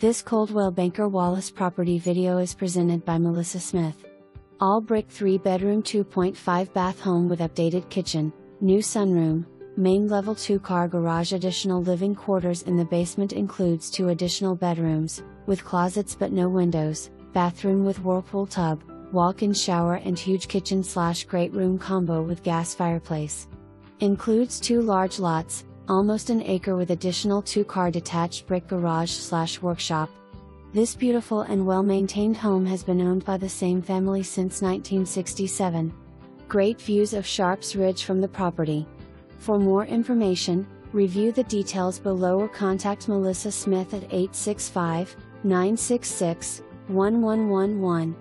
This Coldwell Banker Wallace property video is presented by Melissa Smith. All brick 3 bedroom 2.5 bath home with updated kitchen, new sunroom, main level 2 car garage additional living quarters in the basement includes two additional bedrooms, with closets but no windows, bathroom with whirlpool tub, walk-in shower and huge kitchen slash great room combo with gas fireplace. Includes two large lots, almost an acre with additional two car detached brick garage slash workshop. This beautiful and well maintained home has been owned by the same family since 1967. Great views of Sharps Ridge from the property. For more information, review the details below or contact Melissa Smith at 865 966 1111.